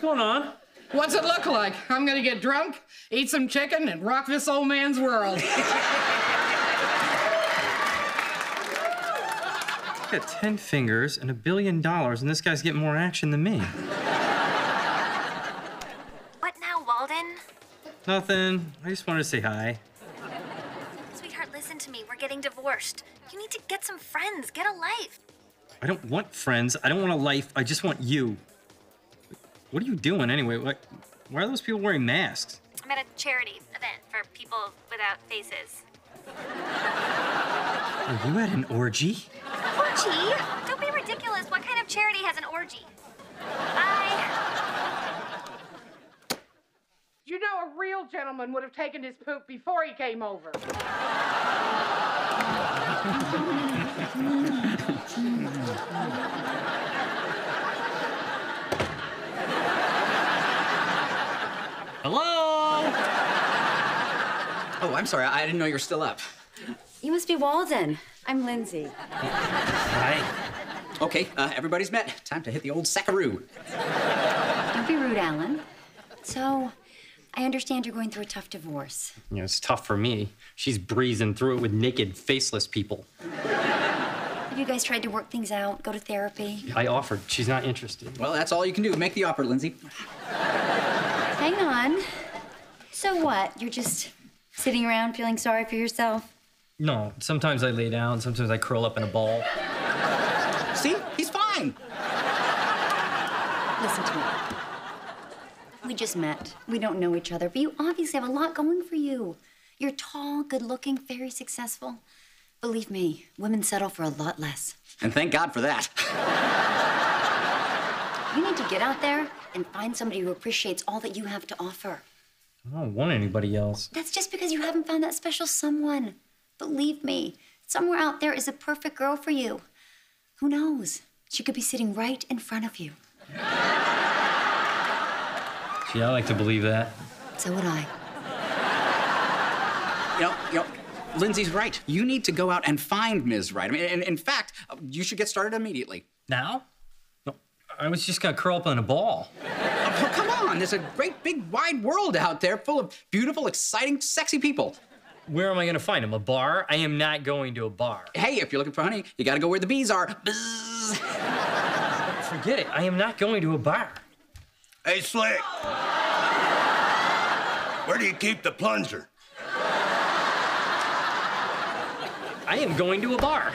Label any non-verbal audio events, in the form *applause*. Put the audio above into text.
going on? What's it look like? I'm gonna get drunk, eat some chicken, and rock this old man's world. *laughs* I got 10 fingers and a billion dollars, and this guy's getting more action than me. What now, Walden? Nothing. I just wanted to say hi. Sweetheart, listen to me. We're getting divorced. You need to get some friends, get a life. I don't want friends. I don't want a life. I just want you. What are you doing anyway? Why, why are those people wearing masks? I'm at a charity event for people without faces. Are you at an orgy? Orgy? Don't be ridiculous. What kind of charity has an orgy? Bye. You know, a real gentleman would have taken his poop before he came over. *laughs* Hello? Oh, I'm sorry. I didn't know you were still up. You must be Walden. I'm Lyndsey. Hi. Okay, uh, everybody's met. Time to hit the old sackaroo. Don't be rude, Alan. So, I understand you're going through a tough divorce. You know, it's tough for me. She's breezing through it with naked, faceless people. Have you guys tried to work things out, go to therapy? I offered. She's not interested. Well, that's all you can do. Make the offer, Lyndsey. Hang on. So what? You're just sitting around feeling sorry for yourself? No, sometimes I lay down, sometimes I curl up in a ball. See? He's fine. Listen to me. We just met. We don't know each other, but you obviously have a lot going for you. You're tall, good looking, very successful. Believe me, women settle for a lot less. And thank God for that. You need to get out there and find somebody who appreciates all that you have to offer. I don't want anybody else. That's just because you haven't found that special someone. Believe me, somewhere out there is a perfect girl for you. Who knows? She could be sitting right in front of you. See, I like to believe that. So would I. You know, you know, Lyndsey's right. You need to go out and find Ms. Right. I mean, in, in fact, uh, you should get started immediately. Now? No, I was just gonna curl up in a ball. Oh, come on. There's a great big wide world out there full of beautiful, exciting, sexy people. Where am I gonna find them? A bar? I am not going to a bar. Hey, if you're looking for honey, you gotta go where the bees are. Buzz. Forget it. I am not going to a bar. Hey, Slick. Where do you keep the plunger? I am going to a bar.